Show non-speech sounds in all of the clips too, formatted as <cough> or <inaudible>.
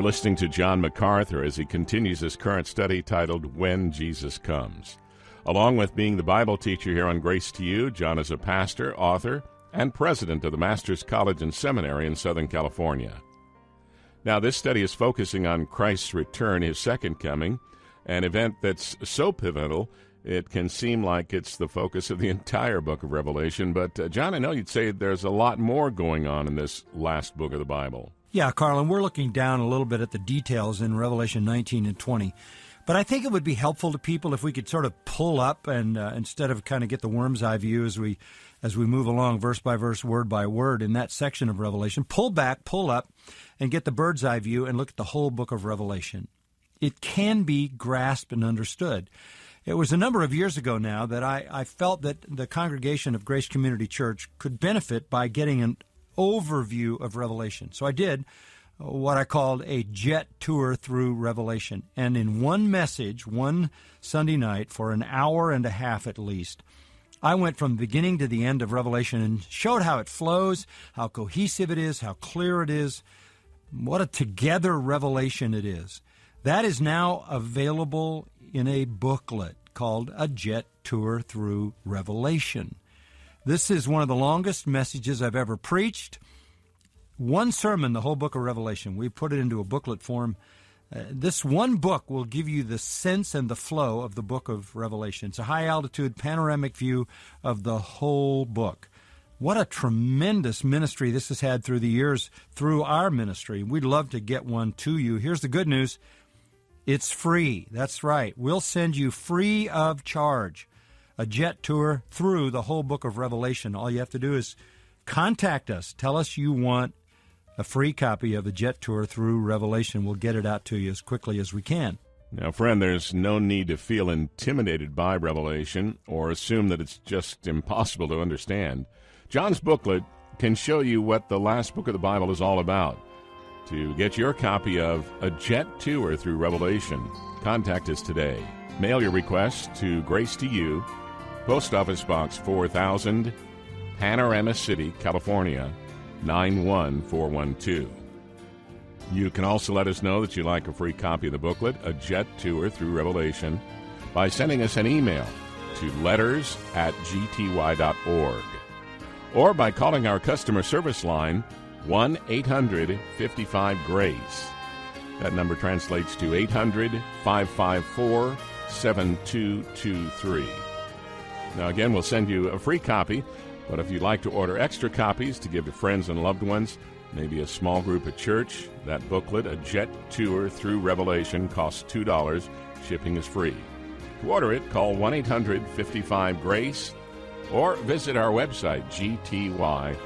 You're listening to John MacArthur as he continues his current study titled When Jesus Comes. Along with being the Bible teacher here on Grace to You, John is a pastor, author, and president of the Master's College and Seminary in Southern California. Now, this study is focusing on Christ's return, his second coming, an event that's so pivotal it can seem like it's the focus of the entire book of Revelation. But, uh, John, I know you'd say there's a lot more going on in this last book of the Bible. Yeah, Carlin, we're looking down a little bit at the details in Revelation 19 and 20. But I think it would be helpful to people if we could sort of pull up and uh, instead of kind of get the worm's eye view as we as we move along verse by verse, word by word in that section of Revelation, pull back, pull up, and get the bird's eye view and look at the whole book of Revelation. It can be grasped and understood. It was a number of years ago now that I, I felt that the congregation of Grace Community Church could benefit by getting an overview of Revelation. So I did uh, what I called a jet tour through Revelation. And in one message, one Sunday night, for an hour and a half at least, I went from the beginning to the end of Revelation and showed how it flows, how cohesive it is, how clear it is, what a together revelation it is. That is now available in a booklet called A Jet Tour Through Revelation. This is one of the longest messages I've ever preached. One sermon, the whole book of Revelation. We put it into a booklet form. Uh, this one book will give you the sense and the flow of the book of Revelation. It's a high altitude panoramic view of the whole book. What a tremendous ministry this has had through the years through our ministry. We'd love to get one to you. Here's the good news it's free. That's right. We'll send you free of charge a jet tour through the whole book of Revelation. All you have to do is contact us. Tell us you want a free copy of a jet tour through Revelation. We'll get it out to you as quickly as we can. Now, friend, there's no need to feel intimidated by Revelation or assume that it's just impossible to understand. John's booklet can show you what the last book of the Bible is all about. To get your copy of A Jet Tour through Revelation, contact us today. Mail your request to Grace to You, Post Office Box 4000, Panorama City, California 91412. You can also let us know that you'd like a free copy of the booklet, A Jet Tour Through Revelation, by sending us an email to letters at gty.org or by calling our customer service line 1 800 55 Grace. That number translates to 800 554 7223. Now, again, we'll send you a free copy, but if you'd like to order extra copies to give to friends and loved ones, maybe a small group at church, that booklet, A Jet Tour Through Revelation, costs $2. Shipping is free. To order it, call 1 800 55 Grace or visit our website, gty.org.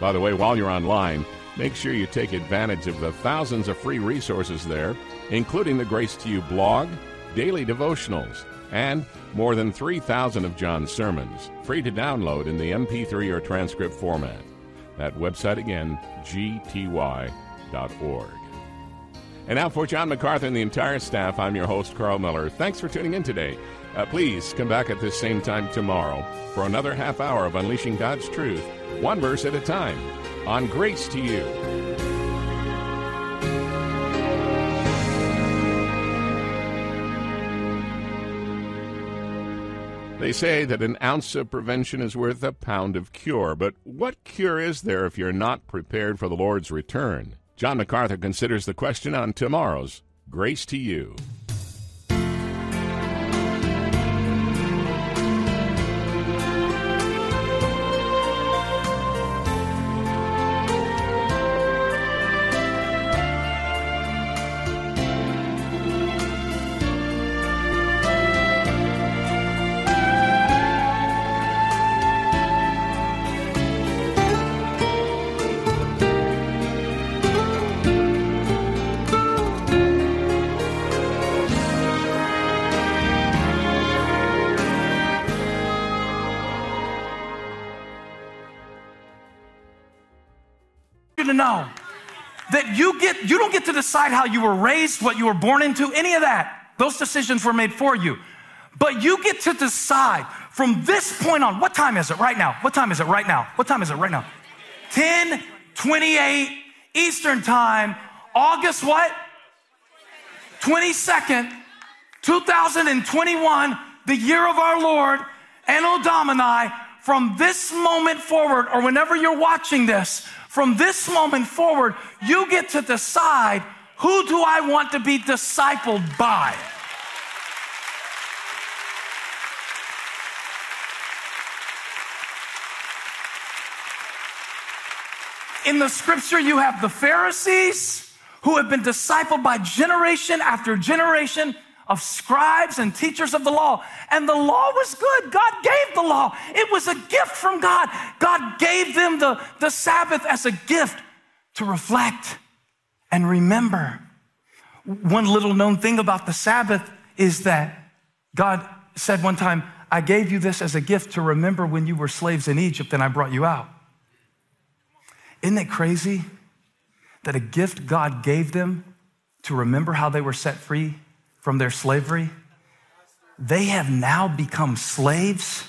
By the way, while you're online, make sure you take advantage of the thousands of free resources there, including the Grace to You blog, daily devotionals, and more than 3,000 of John's sermons, free to download in the MP3 or transcript format. That website again, gty.org. And now for John MacArthur and the entire staff, I'm your host, Carl Miller. Thanks for tuning in today. Uh, please come back at this same time tomorrow for another half hour of Unleashing God's Truth, one verse at a time, on Grace to You. They say that an ounce of prevention is worth a pound of cure, but what cure is there if you're not prepared for the Lord's return? John MacArthur considers the question on tomorrow's Grace to You. Decide how you were raised, what you were born into, any of that. Those decisions were made for you. But you get to decide from this point on, what time is it right now? What time is it right now? What time is it right now? 10, 28 Eastern Time, August what? 22nd, 2021, the year of our Lord, Anno Domini, from this moment forward, or whenever you're watching this, from this moment forward, you get to decide who do I want to be discipled by? In the scripture, you have the Pharisees who have been discipled by generation after generation of scribes and teachers of the law. And the law was good. God gave the law. It was a gift from God. God gave them the, the Sabbath as a gift to reflect and remember. One little known thing about the Sabbath is that God said one time, I gave you this as a gift to remember when you were slaves in Egypt and I brought you out. Isn't it crazy that a gift God gave them to remember how they were set free from their slavery, they have now become slaves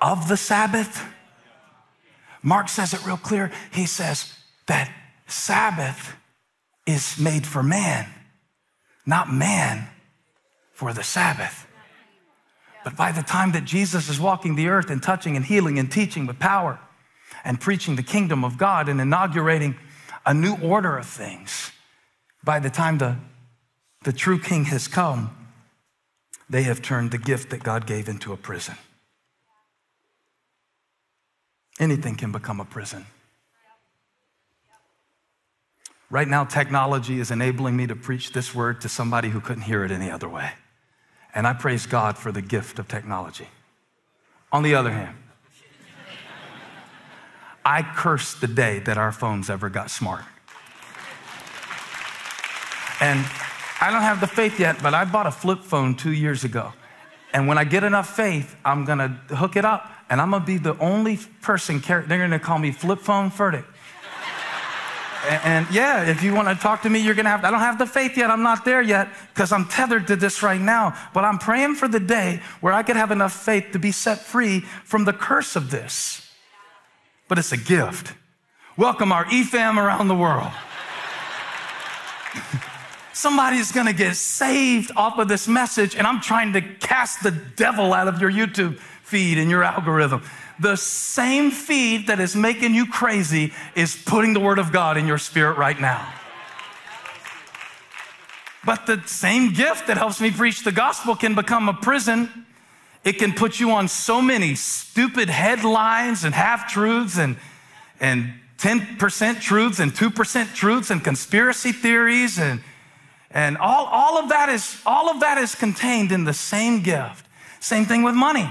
of the Sabbath? Mark says it real clear. He says that Sabbath is made for man, not man for the Sabbath. But by the time that Jesus is walking the earth and touching and healing and teaching with power, and preaching the kingdom of God and inaugurating a new order of things. By the time the, the true king has come, they have turned the gift that God gave into a prison. Anything can become a prison. Right now, technology is enabling me to preach this word to somebody who couldn't hear it any other way. And I praise God for the gift of technology. On the other hand, I curse the day that our phones ever got smart. And I don't have the faith yet, but I bought a flip phone two years ago. And when I get enough faith, I'm gonna hook it up and I'm gonna be the only person, they're gonna call me Flip Phone Furtick. And, and yeah, if you wanna talk to me, you're gonna have, to. I don't have the faith yet, I'm not there yet, because I'm tethered to this right now. But I'm praying for the day where I could have enough faith to be set free from the curse of this but it's a gift. Welcome our EFAM around the world. <laughs> Somebody's gonna get saved off of this message, and I'm trying to cast the devil out of your YouTube feed and your algorithm. The same feed that is making you crazy is putting the Word of God in your spirit right now. But the same gift that helps me preach the gospel can become a prison it can put you on so many stupid headlines and half truths and, and 10% truths and 2% truths and conspiracy theories and, and all, all of that is all of that is contained in the same gift. Same thing with money.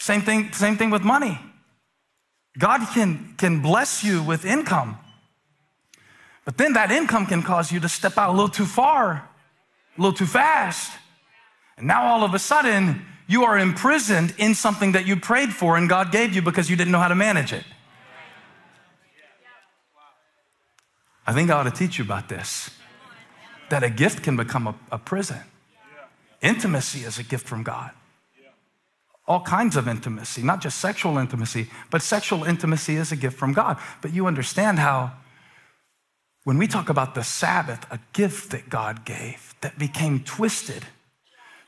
Same thing, same thing with money. God can, can bless you with income. But then that income can cause you to step out a little too far, a little too fast. And now all of a sudden, you are imprisoned in something that you prayed for and God gave you because you didn't know how to manage it. I think I ought to teach you about this that a gift can become a, a prison. Intimacy is a gift from God. All kinds of intimacy, not just sexual intimacy, but sexual intimacy is a gift from God. But you understand how, when we talk about the Sabbath, a gift that God gave that became twisted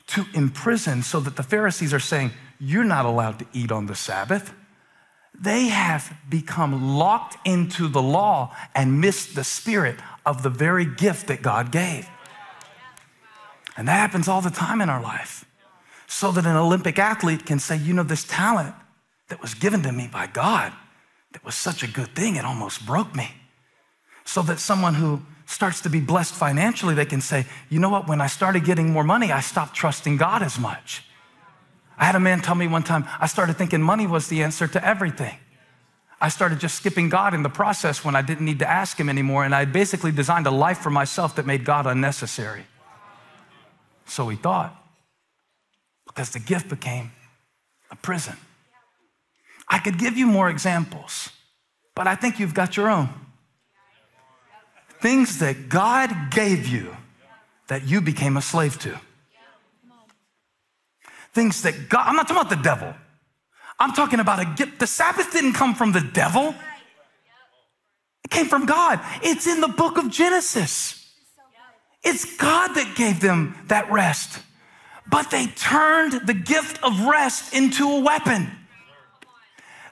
to imprison so that the Pharisees are saying, You're not allowed to eat on the Sabbath. They have become locked into the law and missed the spirit of the very gift that God gave. And that happens all the time in our life. So that an Olympic athlete can say, You know, this talent that was given to me by God, that was such a good thing, it almost broke me. So that someone who starts to be blessed financially, they can say, you know what, when I started getting more money, I stopped trusting God as much. I had a man tell me one time, I started thinking money was the answer to everything. I started just skipping God in the process when I didn't need to ask Him anymore, and I basically designed a life for myself that made God unnecessary. So he thought, because the gift became a prison. I could give you more examples, but I think you've got your own things that God gave you that you became a slave to. Things that God, I'm not talking about the devil. I'm talking about a gift. The Sabbath didn't come from the devil. It came from God. It's in the book of Genesis. It's God that gave them that rest. But they turned the gift of rest into a weapon.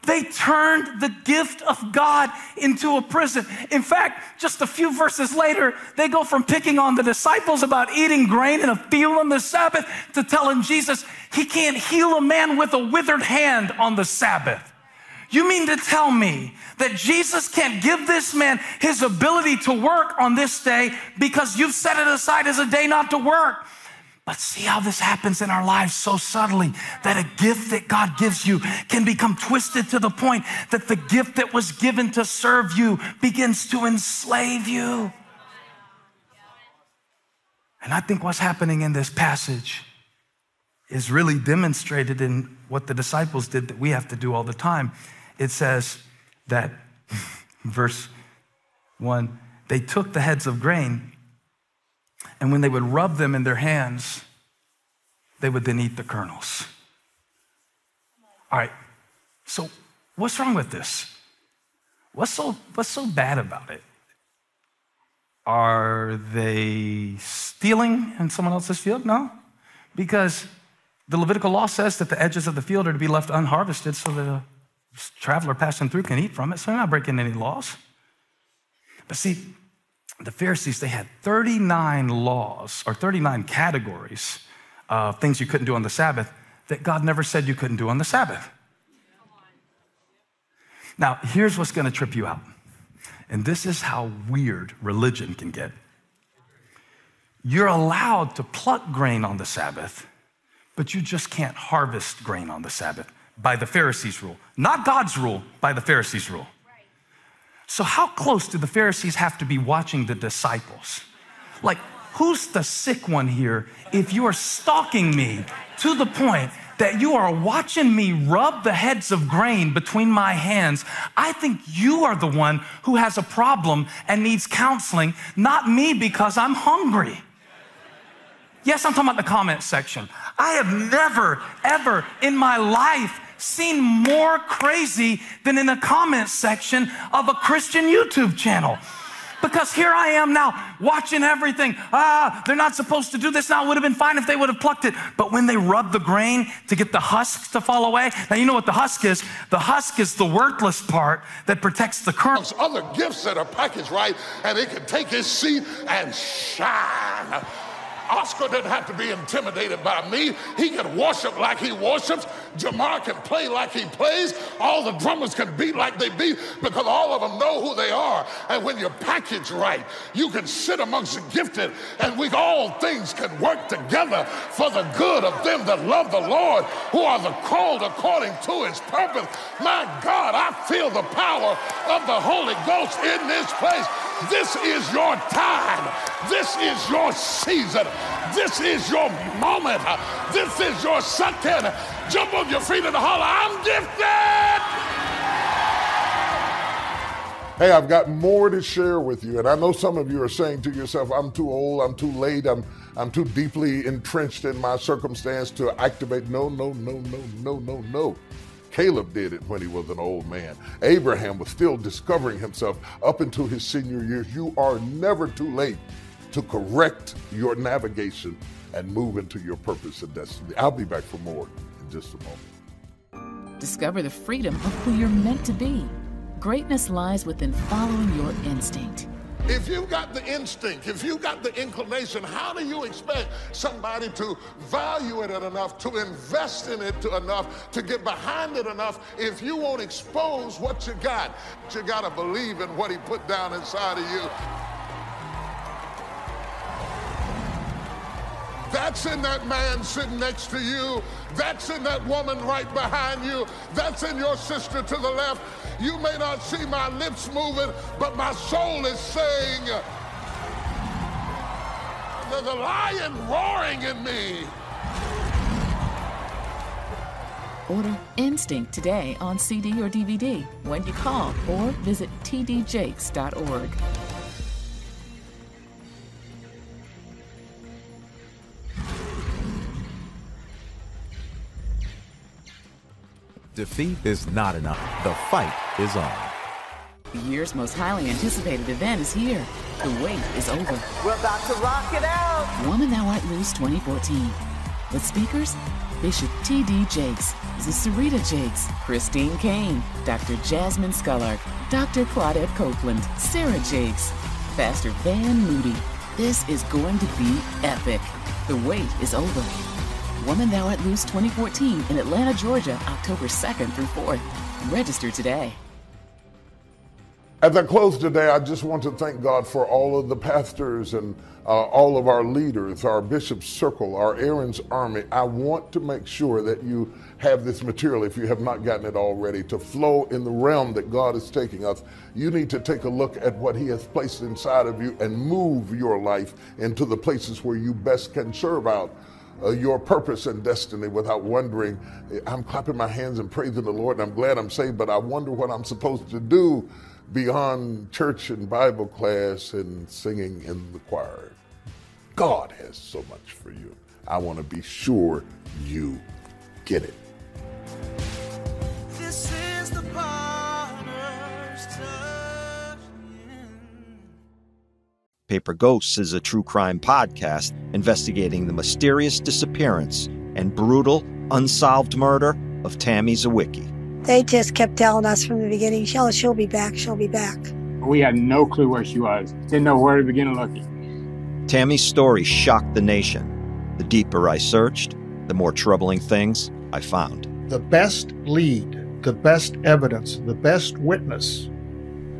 They turned the gift of God into a prison. In fact, just a few verses later, they go from picking on the disciples about eating grain in a field on the Sabbath to telling Jesus he can't heal a man with a withered hand on the Sabbath. You mean to tell me that Jesus can't give this man his ability to work on this day because you've set it aside as a day not to work? But see how this happens in our lives so subtly that a gift that God gives you can become twisted to the point that the gift that was given to serve you begins to enslave you. And I think what's happening in this passage is really demonstrated in what the disciples did that we have to do all the time. It says that, <laughs> verse 1, they took the heads of grain and when they would rub them in their hands, they would then eat the kernels. All right, so what's wrong with this? What's so, what's so bad about it? Are they stealing in someone else's field? No, because the Levitical law says that the edges of the field are to be left unharvested so a traveler passing through can eat from it. So they're not breaking any laws. But see, the Pharisees, they had 39 laws or 39 categories of things you couldn't do on the Sabbath that God never said you couldn't do on the Sabbath. Now, here's what's going to trip you out. And this is how weird religion can get. You're allowed to pluck grain on the Sabbath, but you just can't harvest grain on the Sabbath by the Pharisees' rule. Not God's rule, by the Pharisees' rule. So, how close do the Pharisees have to be watching the disciples? Like, who's the sick one here if you are stalking me to the point that you are watching me rub the heads of grain between my hands? I think you are the one who has a problem and needs counseling, not me because I'm hungry. Yes, I'm talking about the comment section. I have never, ever in my life seen more crazy than in the comment section of a Christian YouTube channel. Because here I am now watching everything. Ah, they're not supposed to do this now. It would have been fine if they would have plucked it. But when they rub the grain to get the husk to fall away, now you know what the husk is? The husk is the worthless part that protects the kernel. Other gifts that are packaged right, and he can take his seat and shine. Oscar doesn't have to be intimidated by me. He can worship like he worships. Jamar can play like he plays. All the drummers can beat like they beat because all of them know who they are. And when you're right, you can sit amongst the gifted and we all things can work together for the good of them that love the Lord, who are the called according to his purpose. My God, I feel the power of the Holy Ghost in this place. This is your time. This is your season. This is your moment. This is your second. Jump on your feet and holler, I'm gifted. Hey, I've got more to share with you. And I know some of you are saying to yourself, I'm too old, I'm too late, I'm, I'm too deeply entrenched in my circumstance to activate. No, no, no, no, no, no, no. Caleb did it when he was an old man. Abraham was still discovering himself up into his senior years. You are never too late to correct your navigation and move into your purpose and destiny. I'll be back for more in just a moment. Discover the freedom of who you're meant to be. Greatness lies within following your instinct. If you've got the instinct, if you've got the inclination, how do you expect somebody to value it enough, to invest in it enough, to get behind it enough if you won't expose what you got? You got to believe in what he put down inside of you. That's in that man sitting next to you. That's in that woman right behind you. That's in your sister to the left. You may not see my lips moving, but my soul is saying, there's a lion roaring in me. Order Instinct today on CD or DVD when you call or visit tdjakes.org. Defeat is not enough. The fight is on. The year's most highly anticipated event is here. The wait is over. We're about to rock it out. Woman Thou Art Loose 2014. With speakers, Bishop T.D. Jakes, Serita Jakes, Christine Caine, Dr. Jasmin Sculark, Dr. Claudette Copeland, Sarah Jakes, Pastor Van Moody. This is going to be epic. The wait is over. Woman Thou Art Loose 2014 in Atlanta, Georgia, October 2nd through 4th. Register today. As I close today, I just want to thank God for all of the pastors and uh, all of our leaders, our Bishop's Circle, our Aaron's Army. I want to make sure that you have this material, if you have not gotten it already, to flow in the realm that God is taking us. You need to take a look at what He has placed inside of you and move your life into the places where you best can serve out. Uh, your purpose and destiny without wondering. I'm clapping my hands and praising the Lord, and I'm glad I'm saved, but I wonder what I'm supposed to do beyond church and Bible class and singing in the choir. God has so much for you. I want to be sure you get it. Paper Ghosts is a true crime podcast investigating the mysterious disappearance and brutal, unsolved murder of Tammy Zywicki. They just kept telling us from the beginning, she'll, she'll be back, she'll be back. We had no clue where she was. Didn't know where to begin looking. Tammy's story shocked the nation. The deeper I searched, the more troubling things I found. The best lead, the best evidence, the best witness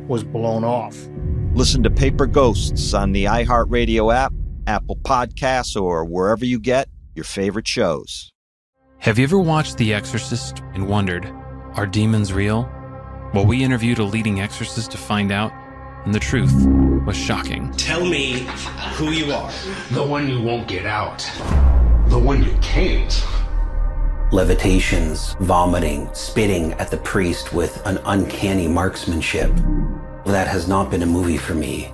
was blown off. Listen to Paper Ghosts on the iHeartRadio app, Apple Podcasts, or wherever you get your favorite shows. Have you ever watched The Exorcist and wondered, are demons real? Well, we interviewed a leading exorcist to find out, and the truth was shocking. Tell me who you are. The one you won't get out. The one you can't. Levitations, vomiting, spitting at the priest with an uncanny marksmanship. That has not been a movie for me.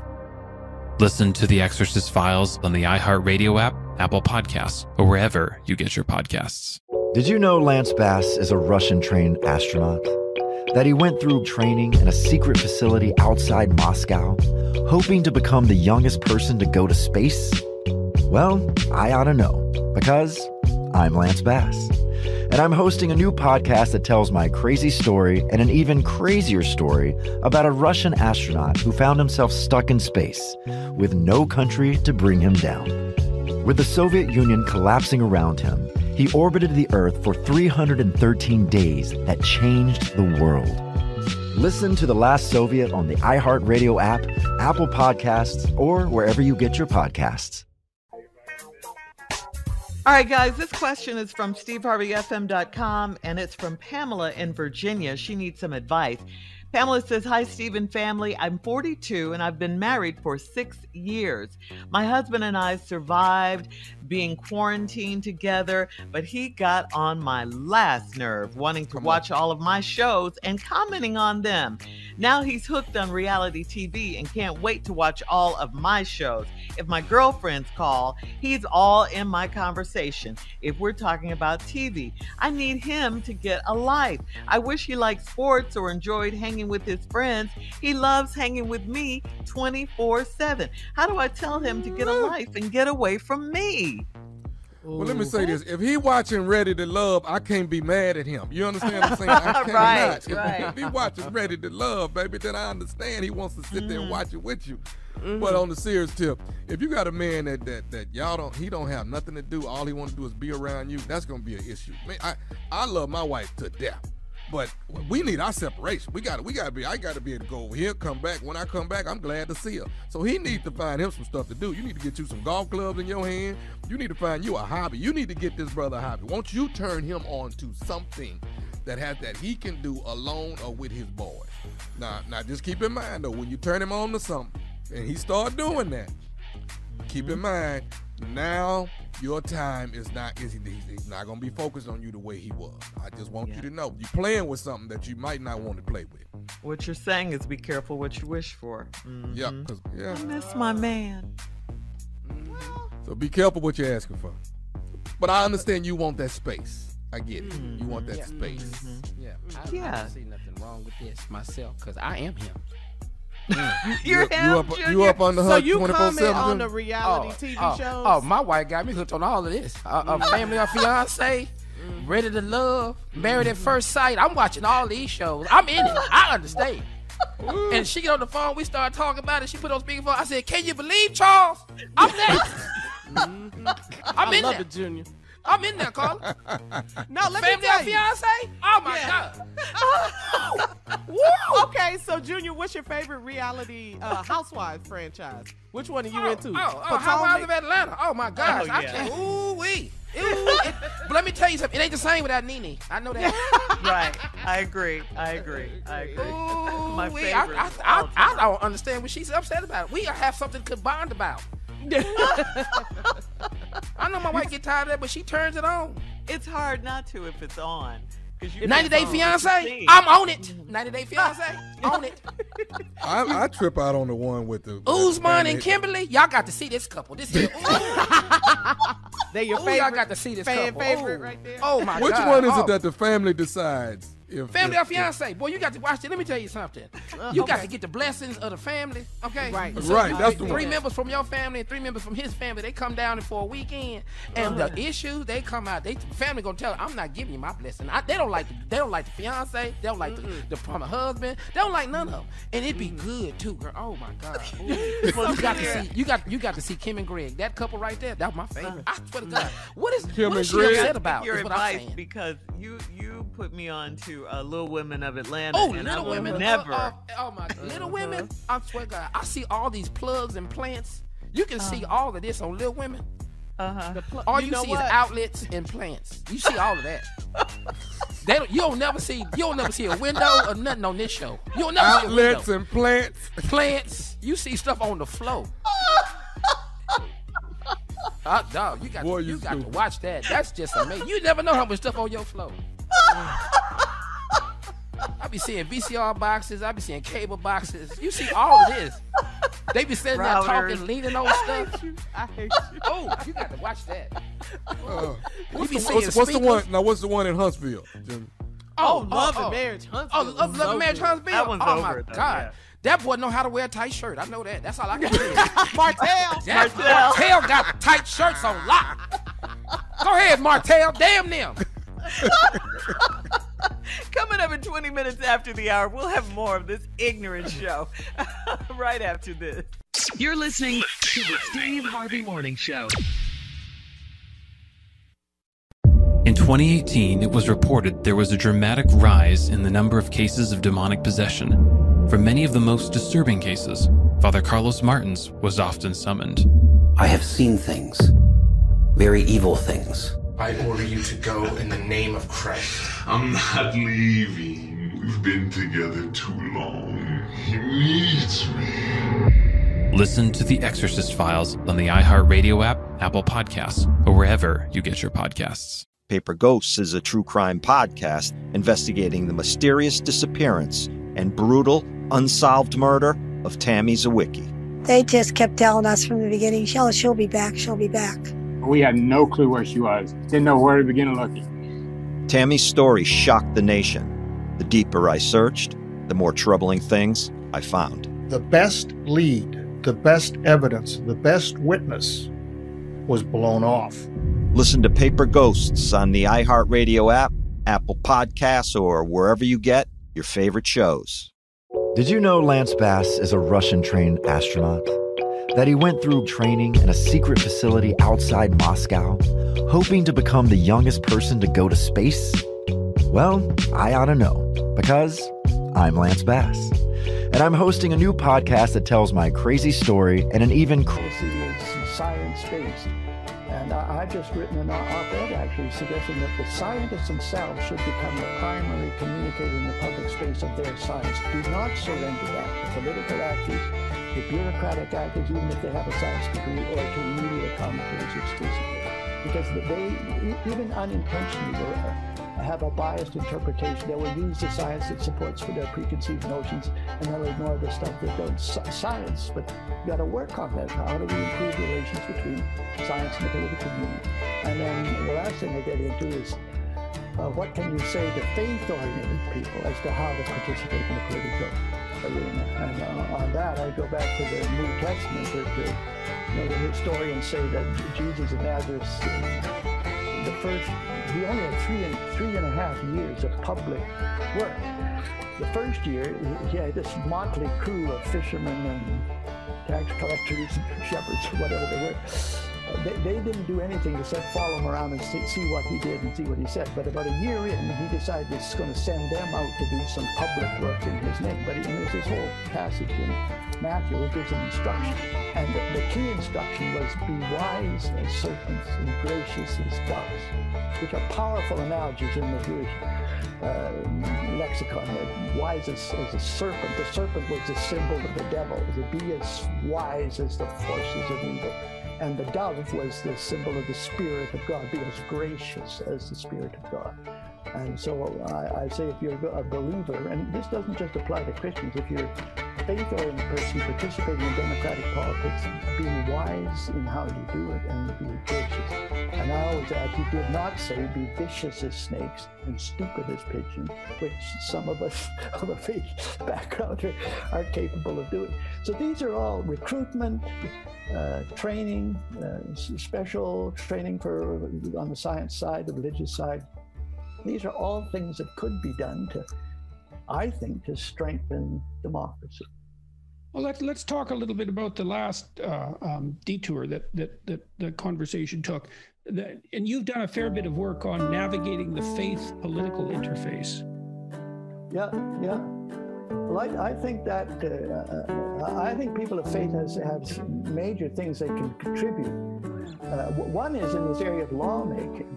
Listen to The Exorcist Files on the iHeartRadio app, Apple Podcasts, or wherever you get your podcasts. Did you know Lance Bass is a Russian trained astronaut? That he went through training in a secret facility outside Moscow, hoping to become the youngest person to go to space? Well, I ought to know, because I'm Lance Bass. And I'm hosting a new podcast that tells my crazy story and an even crazier story about a Russian astronaut who found himself stuck in space with no country to bring him down. With the Soviet Union collapsing around him, he orbited the Earth for 313 days that changed the world. Listen to The Last Soviet on the iHeartRadio app, Apple Podcasts, or wherever you get your podcasts. All right, guys, this question is from SteveHarveyFM.com and it's from Pamela in Virginia. She needs some advice. Pamela says, Hi, Stephen family. I'm 42 and I've been married for six years. My husband and I survived being quarantined together, but he got on my last nerve, wanting to watch all of my shows and commenting on them. Now he's hooked on reality TV and can't wait to watch all of my shows. If my girlfriends call, he's all in my conversation. If we're talking about TV, I need him to get a life. I wish he liked sports or enjoyed hanging with his friends. He loves hanging with me 24 7. How do I tell him to get a life and get away from me? Well, let me say this: if he watching Ready to Love, I can't be mad at him. You understand what I'm saying? I <laughs> cannot. Right, if, right. if he watching Ready to Love, baby, then I understand he wants to sit there and Mhm. watch it with you. Mhm. But on the serious tip, if you got a man that that that y'all don't, he don't have nothing to do. All he want to do is be around you. That's gonna be an issue. Man, I I love my wife to death. But we need our separation. We got we got to be. I got to be able to go over here, come back. When I come back, I'm glad to see her. So he needs to find him some stuff to do. You need to get you some golf clubs in your hand. You need to find you a hobby. You need to get this brother a hobby. Won't you turn him on to something that has that he can do alone or with his boys? Now, now just keep in mind though, when you turn him on to something and he start doing that, keep in mind now your time is not is he's, he's not gonna be focused on you the way he was. I just want you to know you're playing with something that you might not want to play with. What you're saying is be careful what you wish for. Mm-hmm. Yeah, Mhm. 'cause- yeah. I miss my man. Mm-hmm. So be careful what you're asking for. But I understand you want that space. I get it. You want mm-hmm. that Yeah. space. Yeah, I, I don't see nothing wrong with this myself because I am him. Mm. <laughs> You're you, him, you up, Junior. you up on the hook? So you 24 comment on the reality oh, TV oh, shows? Oh, my wife got me hooked on all of this. Uh, uh, mm. family or fiance, mm. ready to love, married at mm-hmm. first sight. I'm watching all these shows. I'm in it. I understand. and she get on the phone. We start talking about it. She put on speakerphone. I said, "Can you believe Charles? I'm <laughs> there. Mm-hmm. I'm I in love there. it, Junior. I'm in there, Carla. <laughs> No, let family me tell or you. fiance? Oh my god. <laughs> Woo! Okay, so Junior, what's your favorite reality uh, Housewives franchise? Which one are you into? Oh, oh Housewives of Atlanta. Oh my gosh. Oh, I yeah. can't. Ooh wee. Ooh, it- but let me tell you something. It ain't the same without Nene. I know that. <laughs> right. I agree. I agree. I agree. Ooh-wee. favorite. I, I, I, I don't understand what she's upset about. We have something to bond about. I know my wife get tired of that, but she turns it on. It's hard not to if it's on. 'cause you 90 Day Fiance. I'm on it. 90 Day Fiance, <laughs> on it. I, I trip out on the one with the Usman and Kimberly, y'all got to see this couple. This is <laughs> They're your Ooh, favorite. y'all got to see this fan couple. favorite Ooh. right there. Oh my Which God. Which one is Oh. it that the family decides? If, Family if- or fiance? Boy, you got to watch it. Let me tell you something. You got to get the blessings of the family, okay? Right. Right, that's the Three one. members from your family and three members from his family. They come down for a weekend, and Uh-huh. the issues they come out. They family gonna tell. I'm not giving you my blessing. I, they don't like. The, they don't like the fiance. They don't like the, the former husband. They don't like none of them. And it'd be good too, girl. Oh my God. <laughs> Ooh. Well, you got to see. You got. You got to see Kim and Greg. That couple right there. That's my favorite. I swear to God. What is Kim what and she Greg? upset I about? think your is what I'm advice because you you put me on to uh, Little Women of Atlanta. Oh, and Little I Women. Never. Oh, oh, my, Little Women. I swear to God, I see all these plugs and plants. You can see all of this on Little Women. Uh-huh. All you you, know see what? is outlets and plants. You see all of that. <laughs> they don't, you don't never see. You don't never see a window or nothing on this show. You don't never Outlets see a window. and plants. plants. You see stuff on the floor. <laughs> Uh, dog, you got Boy, to, you you got to watch that. That's just amazing. You never know how much stuff on your floor. <laughs> I be seeing VCR boxes. I be seeing cable boxes. You see all of this. They be sitting there talking, leaning on <laughs> stuff. I hate you. Oh, you got to watch that. Uh, what's, the, what's, what's the one? Now, what's the one in Huntsville? Jim? Oh, love and marriage. Huntsville. Oh, love, is love so and marriage. Huntsville. That one's oh over, my though, God. yeah. That boy know how to wear a tight shirt. I know that. That's all I can say. <laughs> Martell. That Martell got tight shirts on lock. Go ahead, Martell. Damn them. <laughs> <laughs> Coming up in 20 minutes after the hour, we'll have more of this ignorant show <laughs> right after this. You're listening to the Steve Harvey Morning Show. In 2018, it was reported there was a dramatic rise in the number of cases of demonic possession. For many of the most disturbing cases, Father Carlos Martins was often summoned. I have seen things, very evil things. I order you to go in the name of Christ. I'm not leaving. We've been together too long. He needs me. Listen to The Exorcist Files on the iHeartRadio app, Apple Podcasts, or wherever you get your podcasts. Paper Ghosts is a true crime podcast investigating the mysterious disappearance and brutal, unsolved murder of Tammy Zywicki. They just kept telling us from the beginning, she'll, she'll be back, she'll be back. We had no clue where she was. Didn't know where to begin looking. Tammy's story shocked the nation. The deeper I searched, the more troubling things I found. The best lead, the best evidence, the best witness was blown off. Listen to Paper Ghosts on the iHeartRadio app, Apple Podcasts, or wherever you get your favorite shows. Did you know Lance Bass is a Russian trained astronaut? That he went through training in a secret facility outside Moscow, hoping to become the youngest person to go to space? Well, I ought to know, because I'm Lance Bass. And I'm hosting a new podcast that tells my crazy story in an even cr- This is science-based. And I, I've just written an op-ed actually suggesting that the scientists themselves should become the primary communicator in the public space of their science. Do not surrender that to political actors, to bureaucratic actors, even if they have a science degree, or to media commentators exclusively. Because they, even unintentionally, have a biased interpretation. They will use the science that supports for their preconceived notions, and they'll ignore the stuff that don't. Sci- Science, but you got to work on that. How do we improve relations between science and the political community? And then the last thing I get into is uh, what can you say to faith-oriented people as to how to participate in the political arena. And uh, on that, I go back to the New Testament. That the, you know, the historians say that Jesus of Nazareth, the first, he only had three and three and a half years of public work. The first year, he had this motley crew of fishermen and tax collectors, shepherds, whatever they were. They, they, didn't do anything except follow him around and see, see, what he did and see what he said. But about a year in, he decided he's going to send them out to do some public work in his name. But there's this whole passage in Matthew that gives them instruction. And the, the key instruction was be wise as serpents and gracious as doves, which are powerful analogies in the Jewish uh, lexicon. Wise as, as, a serpent. The serpent was the symbol of the devil. To be as wise as the forces of evil. And the dove was the symbol of the Spirit of God. Be as gracious as the Spirit of God. And so I, I say if you're a believer, and this doesn't just apply to Christians, if you're a faith-oriented person participating in democratic politics, being wise in how you do it and be gracious. And I always add, he did not say be vicious as snakes and stupid as pigeons, which some of us <laughs> of a faith background are, are capable of doing. So these are all recruitment, uh, training, uh, special training for on the science side, the religious side. These are all things that could be done to, I think, to strengthen democracy. Well, let's let's talk a little bit about the last uh, um, detour that, that that the conversation took. That, and you've done a fair bit of work on navigating the faith political interface. Yeah, yeah. Well, I, I think that uh, uh, I think people of faith has have major things they can contribute. Uh, one is in this area of lawmaking.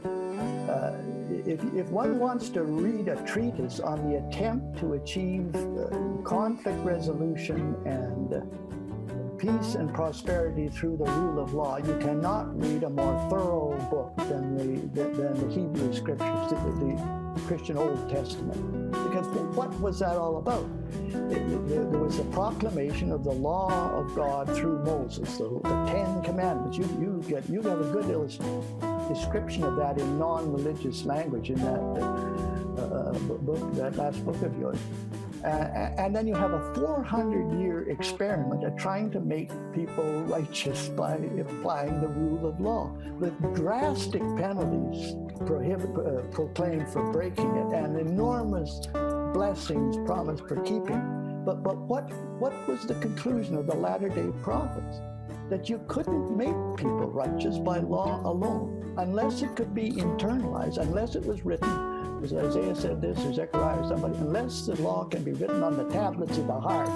Uh, if, if one wants to read a treatise on the attempt to achieve uh, conflict resolution and uh, peace and prosperity through the rule of law, you cannot read a more thorough book than the, than the Hebrew Scriptures, the, the Christian Old Testament. Because what was that all about? There was a proclamation of the law of God through Moses, the, the Ten Commandments. You, you get you have a good description of that in non-religious language in that uh, book, that last book of yours. Uh, and then you have a 400-year experiment at trying to make people righteous by applying the rule of law with drastic penalties prohibit, uh, proclaimed for breaking it and enormous blessings promised for keeping. But, but what, what was the conclusion of the latter-day prophets? That you couldn't make people righteous by law alone unless it could be internalized, unless it was written as Isaiah said this, or Zechariah, or somebody, unless the law can be written on the tablets of the heart,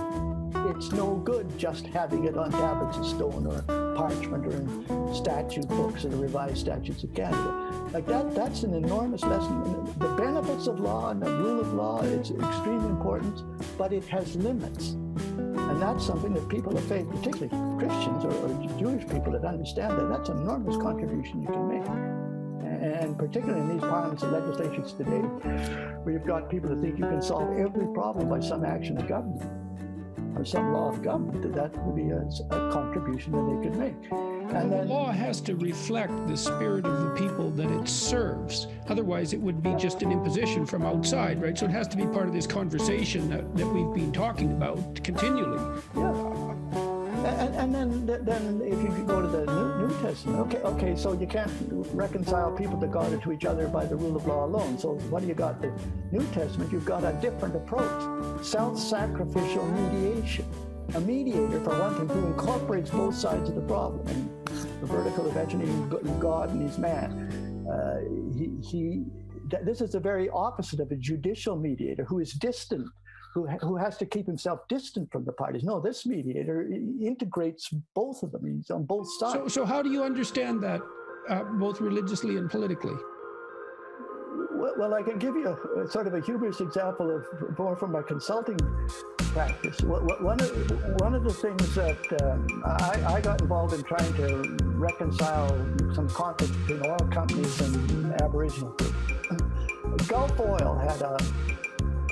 it's no good just having it on tablets of stone or parchment or in statute books or the revised statutes of Canada. Like that, that's an enormous lesson. The benefits of law and the rule of law, it's extremely important, but it has limits. And that's something that people of faith, particularly Christians or, or Jewish people that understand that, that's an enormous contribution you can make and particularly in these parliaments and legislatures today, where you've got people that think you can solve every problem by some action of government or some law of government, that that would be a, a contribution that they could make. And then, the law has to reflect the spirit of the people that it serves. Otherwise, it would be just an imposition from outside, right? So it has to be part of this conversation that, that we've been talking about continually. Yeah. And, and, then, then if you go to the New, okay, okay, so you can't reconcile people to God or to each other by the rule of law alone. So what do you got? The New Testament, you've got a different approach: self-sacrificial mediation. A mediator, for one thing, who incorporates both sides of the problem, and the vertical of God and His man. Uh, he, he, this is the very opposite of a judicial mediator who is distant who, who has to keep himself distant from the parties. No, this mediator integrates both of them. He's on both sides. So, so how do you understand that, uh, both religiously and politically? Well, I can give you a, a, sort of a humorous example of more from my consulting practice. One of, one of the things that um, I, I, got involved in trying to reconcile some conflict between oil companies and Aboriginal groups. Gulf Oil had a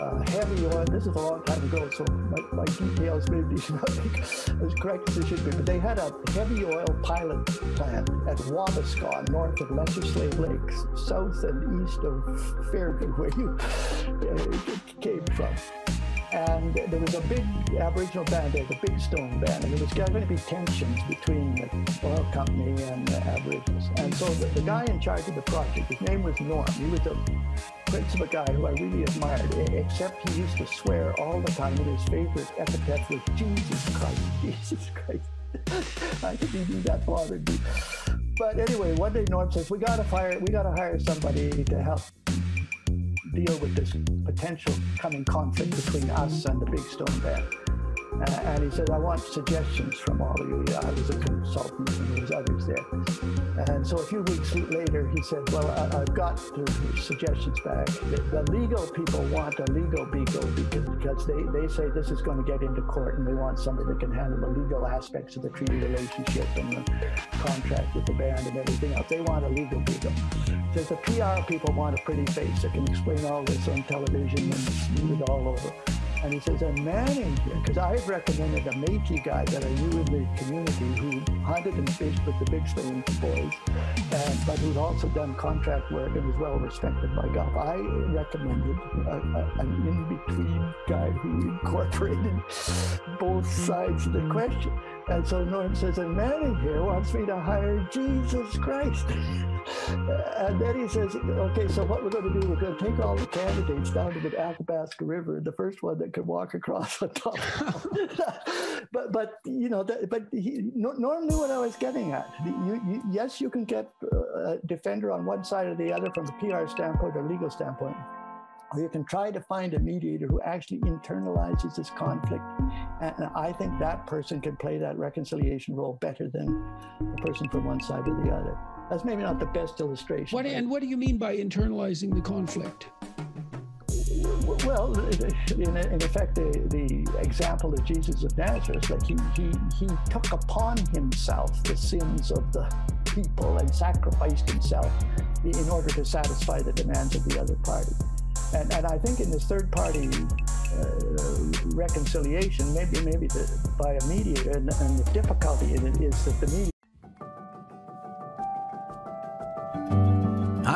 uh, heavy oil. This is a long time ago, so my, my details may be <laughs> not as correct as they should be. But they had a heavy oil pilot plant at Wabasca, north of Lesser Slave Lake, south and east of Fairview, <laughs> where you uh, came from. and there was a big Aboriginal band there, the Big Stone Band, and there was going to be tensions between the oil company and the Aboriginals. And so the, the guy in charge of the project, his name was Norm. He was a of a guy who I really admired, except he used to swear all the time, and his favorite epithet was Jesus Christ, <laughs> Jesus Christ. <laughs> I didn't even that bothered me. But anyway, one day Norm says, "We got to fire. We got to hire somebody to help deal with this potential coming conflict between us and the Big Stone Band." Uh, and he said, I want suggestions from all of you. I was a consultant and there was others there. And so a few weeks later, he said, well, I, have got the suggestions back. The, the, legal people want a legal beagle because, they, they say this is going to get into court and they want somebody that can handle the legal aspects of the treaty relationship and the contract with the band and everything else. They want a legal beagle. Says the PR people want a pretty face that can explain all this on television and smooth it all over. And he says, manning here, because I've recommended a Métis guy that I knew in the community who hunted and fished with the Big Stone boys, and, but who'd also done contract work and was well respected by Gulf. I recommended a, a, an in-between guy who incorporated both sides of the question. And so Norm says, and Manning here wants me to hire Jesus Christ. and then he says, okay, so what we're going to do, we're going to take all the candidates down to the Athabasca River, the first one that could walk across on top. <laughs> but, but, you know, that, but he, Norm knew what I was getting at. You, you, yes, you can get uh, a defender on one side or the other from a PR standpoint or legal standpoint you can try to find a mediator who actually internalizes this conflict. And I think that person can play that reconciliation role better than the person from one side or the other. That's maybe not the best illustration. What, and what do you mean by internalizing the conflict? Well, in, in effect, the, the example of Jesus of Nazareth, like he, he, he took upon himself the sins of the people and sacrificed himself in order to satisfy the demands of the other party. And, and I think in this third party uh, reconciliation, maybe maybe the, by a mediator, and, and the difficulty in it is that the mediator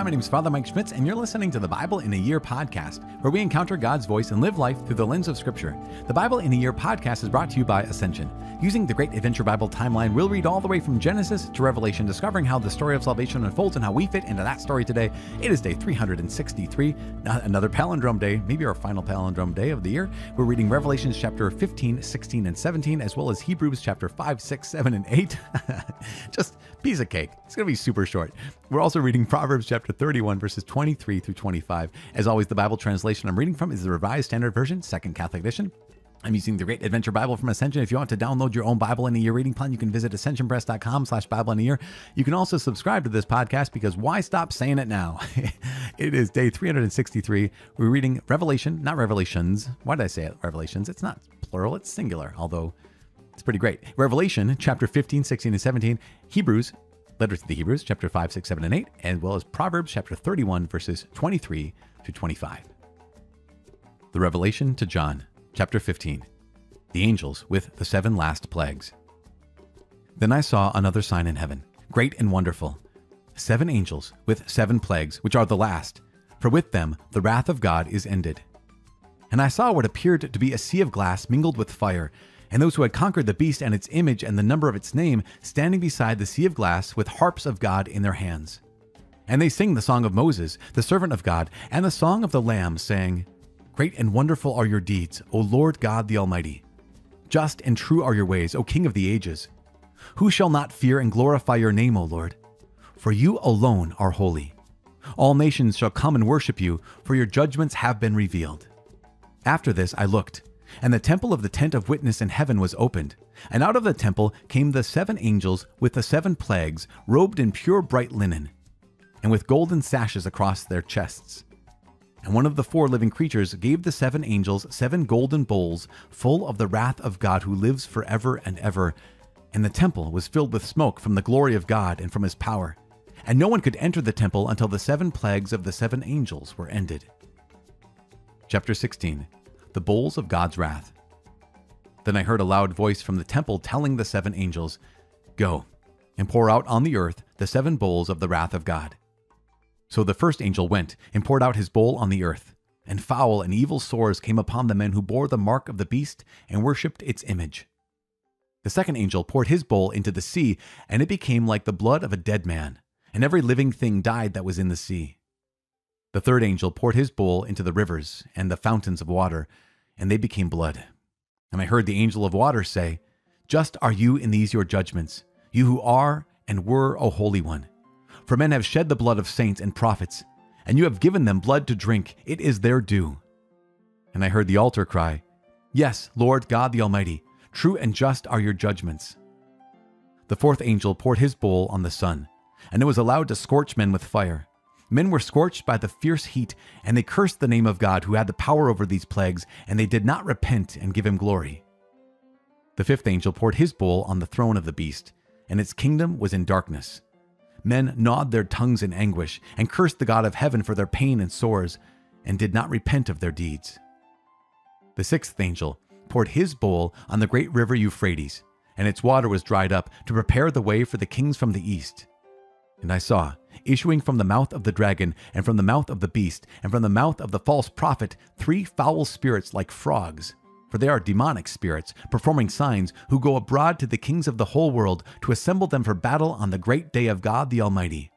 my name is Father Mike Schmitz, and you're listening to the Bible in a Year podcast, where we encounter God's voice and live life through the lens of Scripture. The Bible in a Year podcast is brought to you by Ascension. Using the Great Adventure Bible timeline, we'll read all the way from Genesis to Revelation, discovering how the story of salvation unfolds and how we fit into that story today. It is day 363, another palindrome day, maybe our final palindrome day of the year. We're reading Revelations chapter 15, 16, and 17, as well as Hebrews chapter 5, 6, 7, and 8. <laughs> Just piece of cake. It's going to be super short. We're also reading Proverbs chapter 31, verses 23 through 25. As always, the Bible translation I'm reading from is the Revised Standard Version, Second Catholic Edition. I'm using the Great Adventure Bible from Ascension. If you want to download your own Bible in a Year reading plan, you can visit ascensionpress.com slash Bible in a Year. You can also subscribe to this podcast because why stop saying it now? <laughs> it is day 363. We're reading Revelation, not Revelations. Why did I say it? Revelations. It's not plural, it's singular, although it's pretty great. Revelation chapter 15, 16, and 17. Hebrews, letter to the Hebrews, chapter 5, 6, 7, and 8, as well as Proverbs chapter 31, verses 23 to 25. The Revelation to John, chapter 15. The angels with the seven last plagues. Then I saw another sign in heaven, great and wonderful. Seven angels with seven plagues, which are the last, for with them the wrath of God is ended. And I saw what appeared to be a sea of glass mingled with fire and those who had conquered the beast and its image and the number of its name, standing beside the sea of glass with harps of God in their hands. And they sing the song of Moses, the servant of God, and the song of the Lamb, saying, Great and wonderful are your deeds, O Lord God the Almighty. Just and true are your ways, O King of the ages. Who shall not fear and glorify your name, O Lord? For you alone are holy. All nations shall come and worship you, for your judgments have been revealed. After this I looked and the temple of the tent of witness in heaven was opened. And out of the temple came the seven angels with the seven plagues, robed in pure bright linen, and with golden sashes across their chests. And one of the four living creatures gave the seven angels seven golden bowls full of the wrath of God who lives forever and ever. And the temple was filled with smoke from the glory of God and from his power. And no one could enter the temple until the seven plagues of the seven angels were ended. Chapter 16 the bowls of God's wrath. Then I heard a loud voice from the temple telling the seven angels, Go and pour out on the earth the seven bowls of the wrath of God. So the first angel went and poured out his bowl on the earth, and foul and evil sores came upon the men who bore the mark of the beast and worshipped its image. The second angel poured his bowl into the sea, and it became like the blood of a dead man, and every living thing died that was in the sea. The third angel poured his bowl into the rivers and the fountains of water, and they became blood. And I heard the angel of water say, Just are you in these your judgments, you who are and were, O Holy One. For men have shed the blood of saints and prophets, and you have given them blood to drink. It is their due. And I heard the altar cry, Yes, Lord God the Almighty, true and just are your judgments. The fourth angel poured his bowl on the sun, and it was allowed to scorch men with fire. Men were scorched by the fierce heat, and they cursed the name of God who had the power over these plagues, and they did not repent and give him glory. The fifth angel poured his bowl on the throne of the beast, and its kingdom was in darkness. Men gnawed their tongues in anguish, and cursed the God of heaven for their pain and sores, and did not repent of their deeds. The sixth angel poured his bowl on the great river Euphrates, and its water was dried up to prepare the way for the kings from the east. And I saw, issuing from the mouth of the dragon, and from the mouth of the beast, and from the mouth of the false prophet, three foul spirits like frogs. For they are demonic spirits, performing signs, who go abroad to the kings of the whole world to assemble them for battle on the great day of God the Almighty.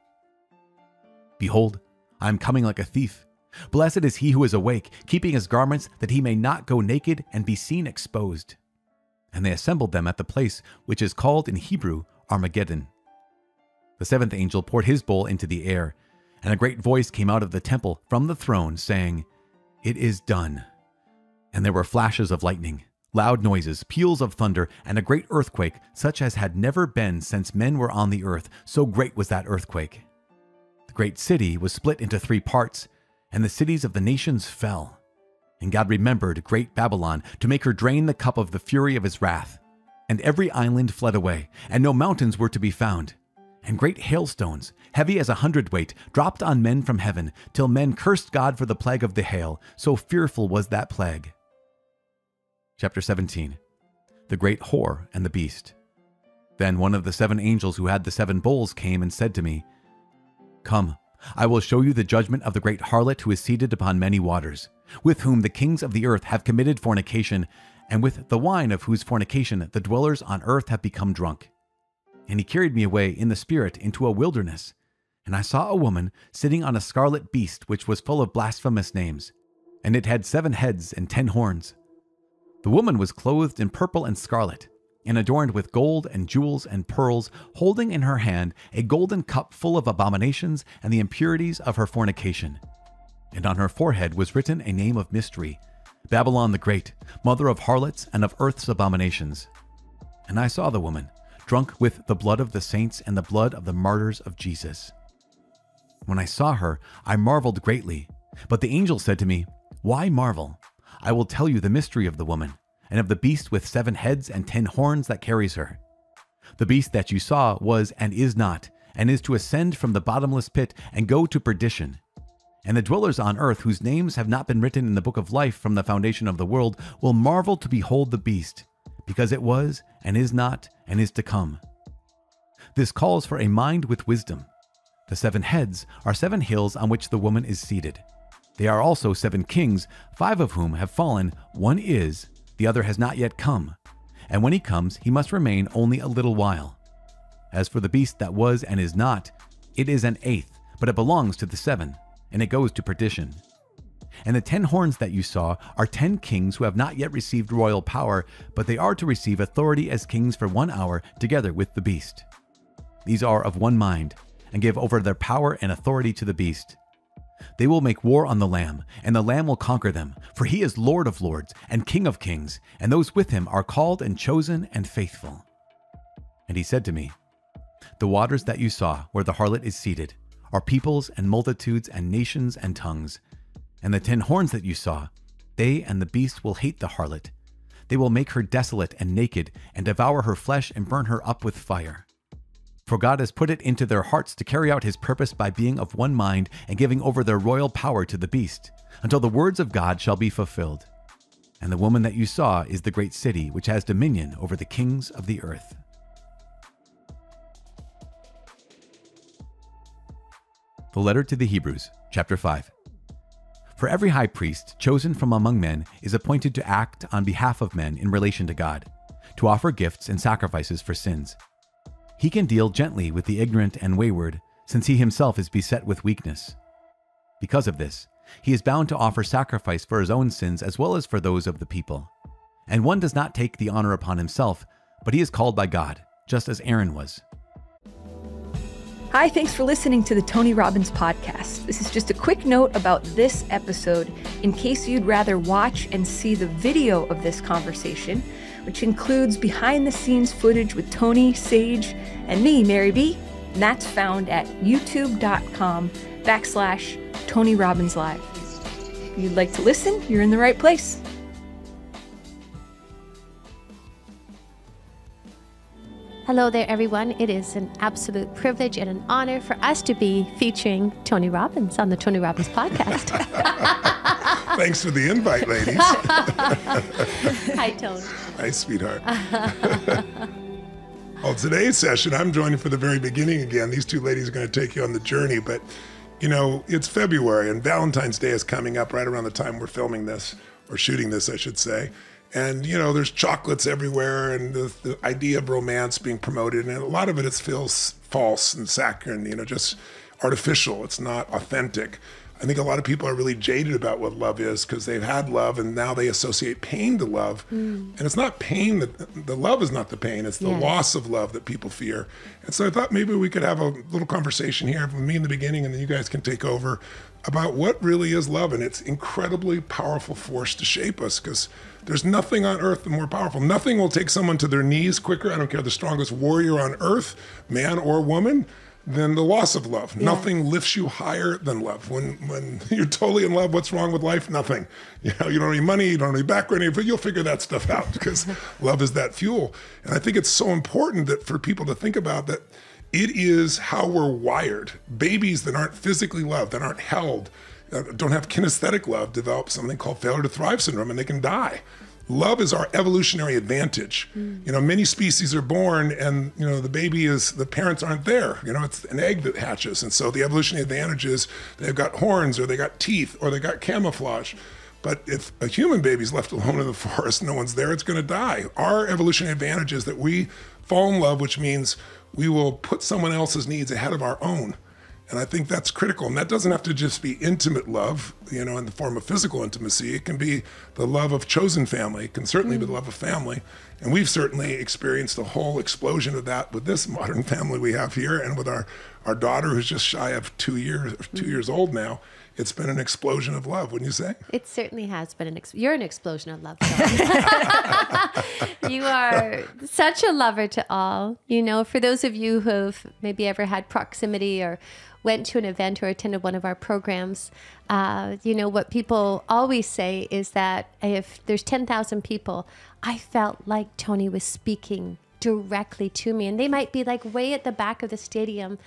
Behold, I am coming like a thief. Blessed is he who is awake, keeping his garments, that he may not go naked and be seen exposed. And they assembled them at the place which is called in Hebrew Armageddon. The seventh angel poured his bowl into the air, and a great voice came out of the temple from the throne, saying, It is done. And there were flashes of lightning, loud noises, peals of thunder, and a great earthquake, such as had never been since men were on the earth, so great was that earthquake. The great city was split into three parts, and the cities of the nations fell. And God remembered great Babylon to make her drain the cup of the fury of his wrath. And every island fled away, and no mountains were to be found and great hailstones, heavy as a hundredweight, dropped on men from heaven, till men cursed God for the plague of the hail, so fearful was that plague. Chapter 17 The Great Whore and the Beast. Then one of the seven angels who had the seven bowls came and said to me, Come, I will show you the judgment of the great harlot who is seated upon many waters, with whom the kings of the earth have committed fornication, and with the wine of whose fornication the dwellers on earth have become drunk and he carried me away in the spirit into a wilderness. And I saw a woman sitting on a scarlet beast which was full of blasphemous names, and it had seven heads and ten horns. The woman was clothed in purple and scarlet, and adorned with gold and jewels and pearls, holding in her hand a golden cup full of abominations and the impurities of her fornication. And on her forehead was written a name of mystery Babylon the Great, mother of harlots and of earth's abominations. And I saw the woman drunk with the blood of the saints and the blood of the martyrs of Jesus. When I saw her, I marveled greatly. But the angel said to me, Why marvel? I will tell you the mystery of the woman, and of the beast with seven heads and ten horns that carries her. The beast that you saw was and is not, and is to ascend from the bottomless pit and go to perdition. And the dwellers on earth, whose names have not been written in the book of life from the foundation of the world, will marvel to behold the beast because it was, and is not, and is to come. This calls for a mind with wisdom. The seven heads are seven hills on which the woman is seated. They are also seven kings, five of whom have fallen, one is, the other has not yet come. And when he comes, he must remain only a little while. As for the beast that was and is not, it is an eighth, but it belongs to the seven, and it goes to perdition. And the ten horns that you saw are ten kings who have not yet received royal power, but they are to receive authority as kings for one hour together with the beast. These are of one mind, and give over their power and authority to the beast. They will make war on the Lamb, and the Lamb will conquer them, for he is Lord of lords and King of kings, and those with him are called and chosen and faithful. And he said to me, The waters that you saw, where the harlot is seated, are peoples and multitudes and nations and tongues and the ten horns that you saw, they and the beast will hate the harlot. They will make her desolate and naked, and devour her flesh and burn her up with fire. For God has put it into their hearts to carry out his purpose by being of one mind and giving over their royal power to the beast, until the words of God shall be fulfilled. And the woman that you saw is the great city which has dominion over the kings of the earth. The letter to the Hebrews, chapter 5. For every high priest chosen from among men is appointed to act on behalf of men in relation to God, to offer gifts and sacrifices for sins. He can deal gently with the ignorant and wayward, since he himself is beset with weakness. Because of this, he is bound to offer sacrifice for his own sins as well as for those of the people. And one does not take the honor upon himself, but he is called by God, just as Aaron was. Hi, thanks for listening to the Tony Robbins podcast. This is just a quick note about this episode in case you'd rather watch and see the video of this conversation, which includes behind the scenes footage with Tony, Sage, and me, Mary B. And that's found at youtube.com backslash Tony Robbins Live. If you'd like to listen, you're in the right place. Hello there, everyone. It is an absolute privilege and an honor for us to be featuring Tony Robbins on the Tony Robbins podcast. <laughs> Thanks for the invite, ladies. <laughs> Hi, Tony. Hi, sweetheart. <laughs> well, today's session, I'm joining for the very beginning again. These two ladies are going to take you on the journey, but you know, it's February and Valentine's Day is coming up right around the time we're filming this, or shooting this, I should say. And, you know, there's chocolates everywhere and the, the idea of romance being promoted. And a lot of it is feels false and saccharine, you know, just artificial. It's not authentic. I think a lot of people are really jaded about what love is because they've had love and now they associate pain to love. Mm. And it's not pain that the love is not the pain, it's the yes. loss of love that people fear. And so I thought maybe we could have a little conversation here with me in the beginning and then you guys can take over about what really is love and its incredibly powerful force to shape us because there's nothing on earth more powerful. Nothing will take someone to their knees quicker. I don't care the strongest warrior on earth, man or woman, than the loss of love. Yeah. Nothing lifts you higher than love. When when <laughs> you're totally in love, what's wrong with life? Nothing. <laughs> You know, you don't need money, you don't need background, but you'll figure that stuff out because <laughs> love is that fuel. And I think it's so important that for people to think about that it is how we're wired. Babies that aren't physically loved, that aren't held, don't have kinesthetic love develop something called failure to thrive syndrome and they can die. Love is our evolutionary advantage. Mm. you know many species are born and you know the baby is the parents aren't there. You know it's an egg that hatches. And so the evolutionary advantage is they've got horns or they got teeth or they got camouflage. But if a human baby's left alone in the <laughs> forest no one's there it's going to die. Our evolutionary advantage is that we fall in love which means we will put someone else's needs ahead of our own and I think that's critical. And that doesn't have to just be intimate love, you know, in the form of physical intimacy. It can be the love of chosen family. It can certainly mm. be the love of family. And we've certainly experienced a whole explosion of that with this <laughs> modern family we have here and with our, our daughter who's just shy of two years, two mm. years old now it's been an explosion of love, wouldn't you say? It certainly has been an. Ex- you're an explosion of love. <laughs> you are such a lover to all. You know, for those of you who've maybe ever had proximity or went to an event or attended one of our programs, uh, you know, what people always say is that if there's 10,000 people, I felt like Tony was speaking directly to me. And they might be like way at the back of the stadium.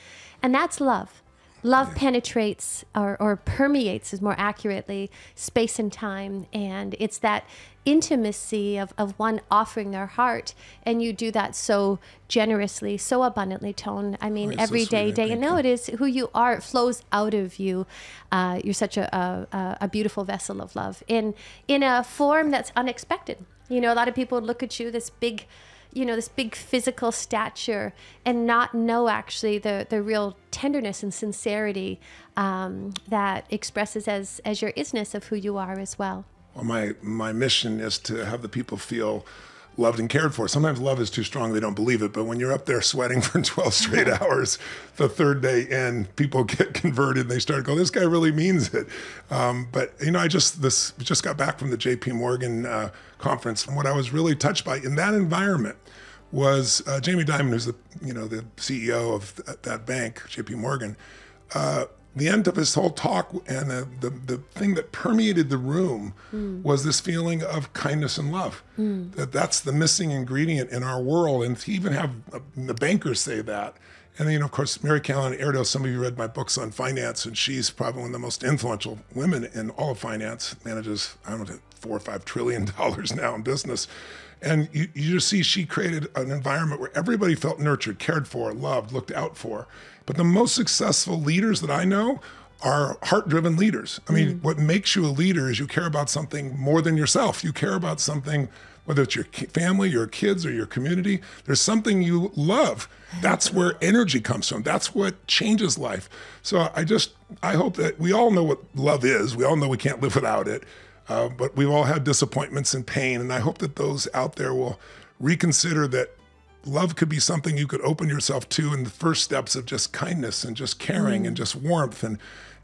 And that's love. Love yeah. penetrates or, or permeates, is more accurately, space and time. And it's that intimacy of, of one offering their heart. And you do that so generously, so abundantly, Tone. I mean, oh, every so day, day. And now it is who you are. It flows out of you. Uh, you're such a, a, a beautiful vessel of love in, in a form that's unexpected. You know, a lot of people look at you, this big, you know this big physical stature and not know actually the the real tenderness and sincerity um, that expresses as as your isness of who you are as well. Well my my mission is to have the people feel loved and cared for. Sometimes love is too strong, they don't believe it. But when you're up there sweating for <laughs> 12 straight hours, the third day in, people <laughs> get converted and they start going, this guy really means it. Um, but, you know, I just, this just got back from the JP Morgan uh, conference. And what I was really touched by in that environment was uh, Jamie Dimon, who's the you know the CEO of th- that bank, J.P. Morgan. Uh, the end of his whole talk and the, the, the thing that permeated the room mm. was this feeling of kindness and love. Mm. That that's the missing ingredient in our world, and to even have uh, the bankers say that. And then, you know, of course, Mary Callahan Erdoes, some of you read my books on finance, and she's probably one of the most influential women in all of finance, manages, I don't know, four or five trillion <laughs> dollars now in business. And you, you just see she created an environment where everybody felt nurtured, cared for, loved, looked out for. But the most successful leaders that I know are heart driven leaders. I mean, what makes you a leader is you care about something more than yourself. You care about something, whether it's your family, your kids, or your community. There's something you love. That's where energy comes from. That's what changes life. So I just, I hope that we all know what love is. We all know we can't live without it. Uh, but we've all had disappointments and pain. And I hope that those out there will reconsider that love could be something you could open yourself to in the first steps of just kindness and just caring and mm-hmm. just warmth and,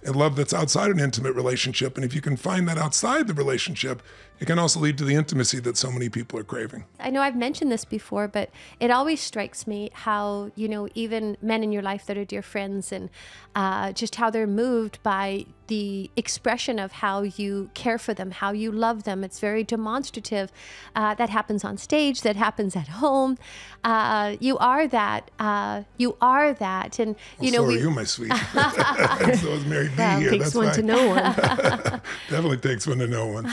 and love that's outside an intimate relationship. And if you can find that outside the relationship, it can also lead to the intimacy that so many people are craving. I know I've mentioned this before, but it always strikes me how, you know, even men in your life that are dear friends and uh, just how they're moved by the expression of how you care for them, how you love them. It's very demonstrative. Uh, that happens on stage, that happens at home. Uh, you are that. Uh, you are that. And, you well, know, so we. are you, my sweet. <laughs> so is Mary B Well, here. takes That's one fine. to know one. <laughs> <laughs> Definitely takes one to know one.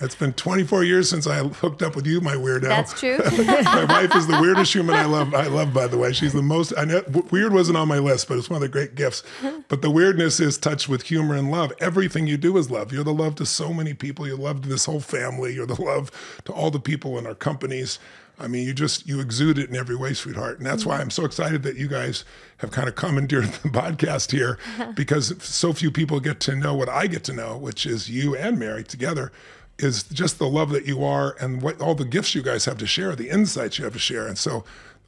It's been 24 years since I hooked up with you, my weirdo. That's true. <laughs> my wife is the weirdest human I love. I love, by the way. She's the most. I know weird wasn't on my list, but it's one of the great gifts. But the weirdness is touched with humor and love. Everything you do is love. You're the love to so many people. You're love to this whole family. You're the love to all the people in our companies. I mean, you just you exude it in every way, sweetheart, and that's why I'm so excited that you guys have kind of commandeered <laughs> the podcast here, because so few people get to know what I get to know, which is you and Mary together, is just the love that you are and what all the gifts you guys have to share, the insights you have to share, and so.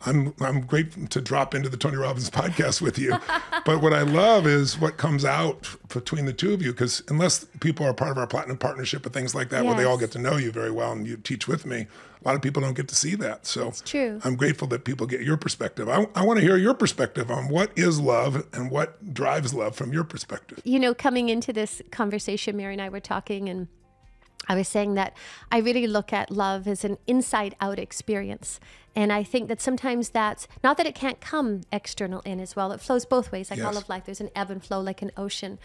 I'm I'm great to drop into the Tony Robbins <laughs> podcast with you, but what I love is what comes out between the two of you. Because unless people are part of our platinum partnership and things like that, where they all get to know you very well and you teach with me, a lot of people don't get to see that. So true. I'm grateful that people get your perspective. I, I want to hear your perspective on what is love and what drives love from your perspective. you know, coming into this conversation, Mary and I were talking, and I was saying that I really look at love as an inside out experience. And I think that sometimes that's not that it can't come external in as well. It flows both ways, like all of life. There's an ebb and flow like an ocean.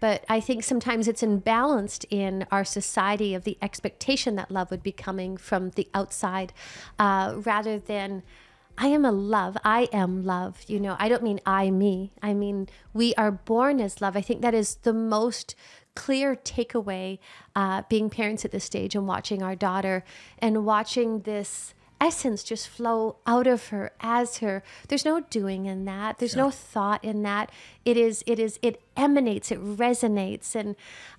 But I think sometimes it's imbalanced in our society of the expectation that love would be coming from the outside uh, rather than. I am a love. I am love. You know, I don't mean I, me. I mean, we are born as love. I think that is the most clear takeaway uh, being parents at this stage and watching our daughter and watching this essence just flow out of her as her there's no doing in that. There's no thought in that. It is it is it emanates it resonates. And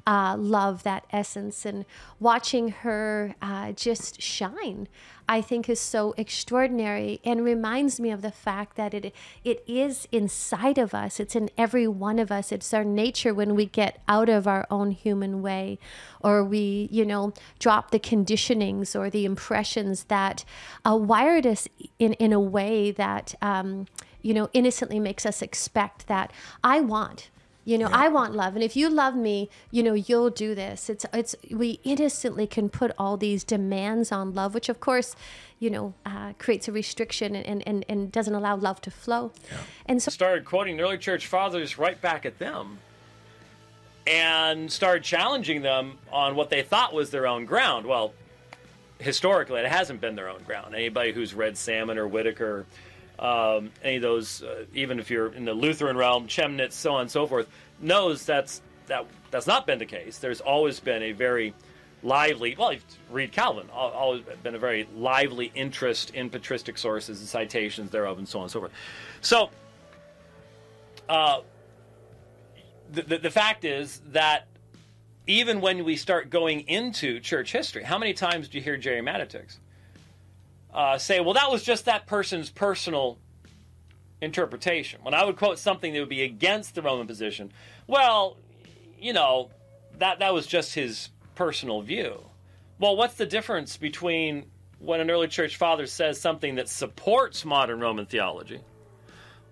uh, love that essence and watching her uh, just shine i think is so extraordinary and reminds me of the fact that it it is inside of us. It's in every one of us. It's our nature when we get out of our own human way or we you know drop the conditionings or the impressions that uh, wired us in in a way that um, you know innocently makes us expect that i want you know i want love and if you love me you know you'll do this it's it's we innocently can put all these demands on love which of course you know uh, creates a restriction and, and and doesn't allow love to flow and so started quoting the early church fathers right back at them and started challenging them on what they thought was their own ground. Well, historically, it hasn't been their own ground. Anybody who's read Salmon or Whitaker, um, any of those, uh, even if you're in the Lutheran realm, Chemnitz, so on and so forth, knows that's that that's not been the case. There's always been a very lively, well, read Calvin, al- always been a very lively interest in patristic sources and citations thereof, and so on and so forth. So, uh, the, the, the fact is that even when we start going into church history, how many times do you hear Jerry Matatics uh, say, well, that was just that person's personal interpretation? When I would quote something that would be against the Roman position, well, you know, that, that was just his personal view. Well, what's the difference between when an early church father says something that supports modern Roman theology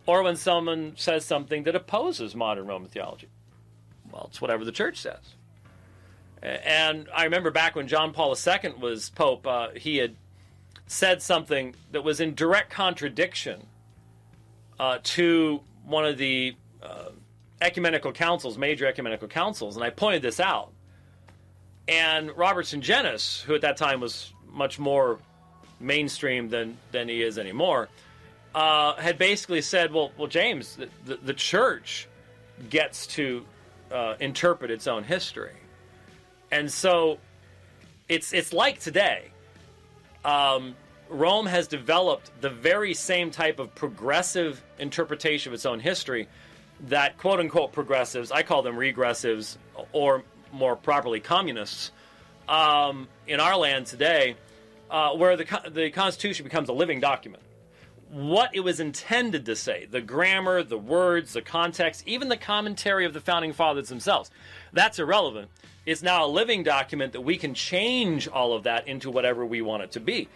or when someone says something that opposes modern Roman theology? Well, it's whatever the church says. And I remember back when John Paul II was Pope, uh, he had said something that was in direct contradiction uh, to one of the uh, ecumenical councils, major ecumenical councils, and I pointed this out. And Robert Sungenis, who at that time was much more mainstream than, than he is anymore, uh, had basically said, well, well, James, the, the, the church gets to uh, interpret its own history. And so it's it's like today. Um, Rome has developed the very same type of progressive interpretation of its own history that quote unquote progressives, I call them regressives, or more properly communists, um, in our land today, uh, where the, the Constitution becomes a living document. What it was intended to say, the grammar, the words, the context, even the commentary of the founding fathers themselves, that's irrelevant. It's now a living document that we can change all of that into whatever we want it to be.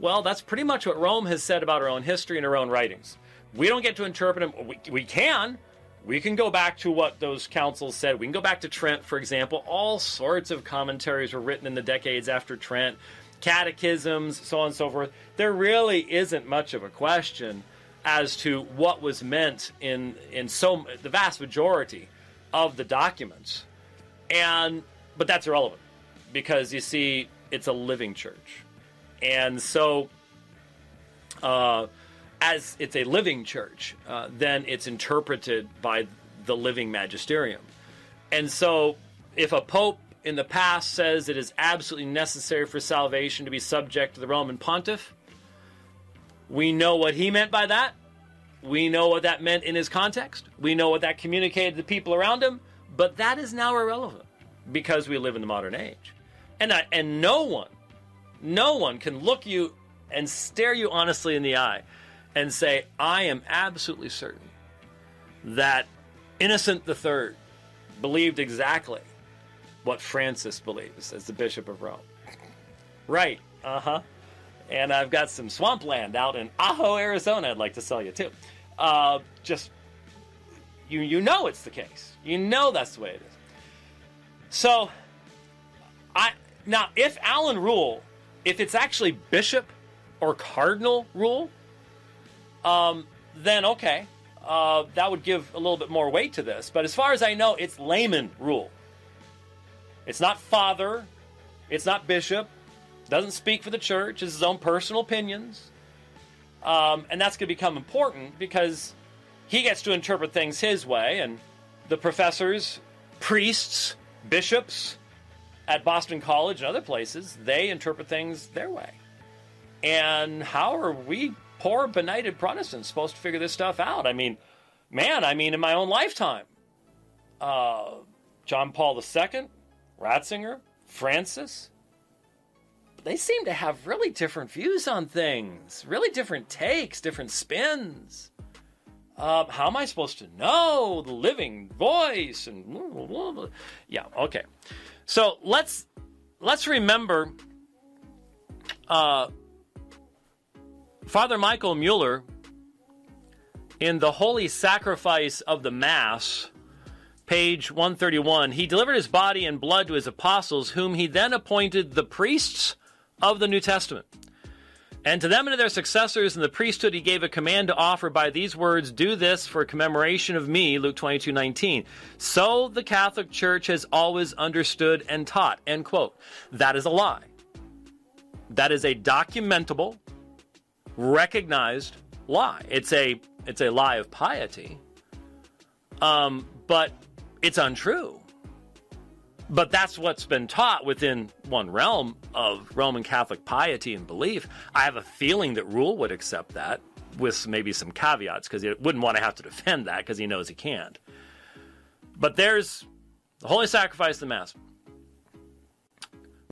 Well, that's pretty much what Rome has said about our own history and our own writings. We don't get to interpret them. We, we can. We can go back to what those councils said. We can go back to Trent, for example. All sorts of commentaries were written in the decades after Trent, catechisms, so on and so forth. There really isn't much of a question as to what was meant in in so the vast majority of the documents. And but that's irrelevant because you see it's a living church. And so uh, as it's a living church, uh, then it's interpreted by the living magisterium. And so, if a pope in the past says it is absolutely necessary for salvation to be subject to the Roman pontiff, we know what he meant by that. We know what that meant in his context. We know what that communicated to the people around him. But that is now irrelevant because we live in the modern age. And, I, and no one, no one can look you and stare you honestly in the eye and say, I am absolutely certain that Innocent III believed exactly what Francis believes as the Bishop of Rome. Right, uh huh. And I've got some swampland out in Ajo, Arizona I'd like to sell you too. Uh, just, you, you know it's the case. You know that's the way it is. So, I now, if Allen Rule, if it's actually Bishop or Cardinal Rule, um, then okay, uh, that would give a little bit more weight to this. But as far as I know, it's layman rule. It's not father, it's not bishop, doesn't speak for the church, it's his own personal opinions. Um, and that's going to become important because he gets to interpret things his way, and the professors, priests, bishops at Boston College and other places, they interpret things their way. And how are we poor benighted Protestants supposed to figure this stuff out? I mean, man, I mean, in my own lifetime, uh, John Paul II, Ratzinger, Francis, they seem to have really different views on things, really different takes, different spins. Um, how am I supposed to know the living voice and blah, blah, blah. yeah, okay. So let's let's remember uh, Father Michael Mueller, in the Holy Sacrifice of the Mass, page 131, he delivered his body and blood to his apostles, whom he then appointed the priests of the New Testament. And to them and to their successors in the priesthood, he gave a command to offer by these words, Do this for commemoration of me, Luke 22 19. So the Catholic Church has always understood and taught. End quote. That is a lie. That is a documentable, recognized lie. It's a it's a lie of piety. Um, but it's untrue. But that's what's been taught within one realm of Roman Catholic piety and belief. I have a feeling that Rule would accept that with maybe some caveats because he wouldn't want to have to defend that because he knows he can't. But there's the Holy Sacrifice of the Mass.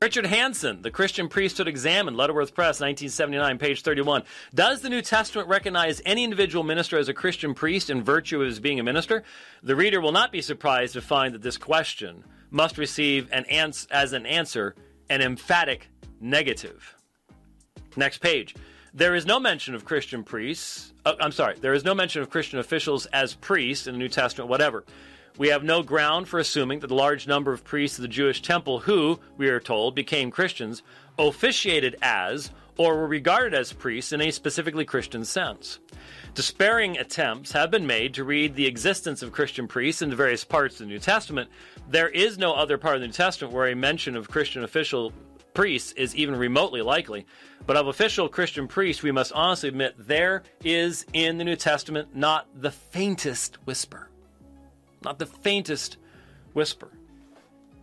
Richard Hanson, The Christian Priesthood Examined, Lutterworth Press, 1979, page 31. Does the New Testament recognize any individual minister as a Christian priest in virtue of his being a minister? The reader will not be surprised to find that this question must receive an ans- as an answer an emphatic negative. Next page. There is no mention of Christian priests. Uh, I'm sorry, there is no mention of Christian officials as priests in the New Testament, whatever. We have no ground for assuming that the large number of priests of the Jewish temple who, we are told, became Christians officiated as or were regarded as priests in a specifically Christian sense. Despairing attempts have been made to read the existence of Christian priests into various parts of the New Testament. There is no other part of the New Testament where a mention of Christian official priests is even remotely likely. But of official Christian priests, we must honestly admit there is in the New Testament not the faintest whisper not the faintest whisper.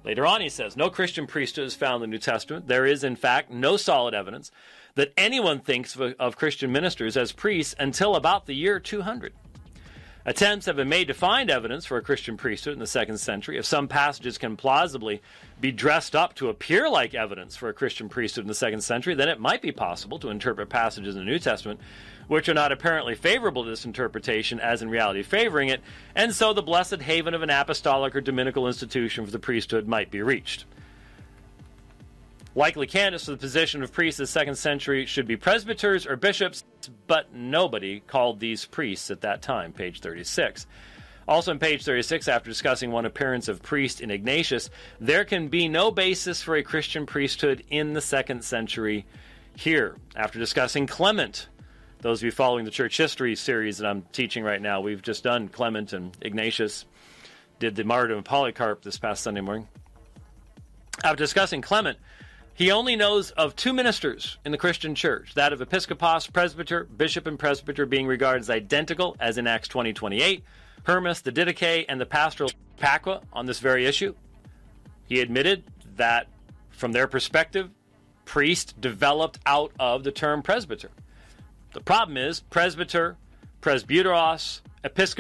Later on, he says, No Christian priesthood is found in the New Testament. There is, in fact, no solid evidence that anyone thinks of, of Christian ministers as priests until about the year 200. Attempts have been made to find evidence for a Christian priesthood in the second century. If some passages can plausibly be dressed up to appear like evidence for a Christian priesthood in the second century, then it might be possible to interpret passages in the New Testament which are not apparently favorable to this interpretation as in reality favoring it, and so the blessed haven of an apostolic or dominical institution for the priesthood might be reached. Likely candidates for the position of priests in the second century should be presbyters or bishops, but nobody called these priests at that time, page 36. Also, on page 36, after discussing one appearance of priest in Ignatius, there can be no basis for a Christian priesthood in the second century here. After discussing Clement, those of you following the church history series that I'm teaching right now, we've just done Clement and Ignatius, did the martyrdom of Polycarp this past Sunday morning. After discussing Clement, he only knows of two ministers in the Christian church, that of episcopos, presbyter, bishop, and presbyter being regarded as identical, as in Acts 20 28, Hermas, the Didache, and the pastoral Paqua on this very issue. He admitted that, from their perspective, priest developed out of the term presbyter. The problem is presbyter, presbyteros, episcopos,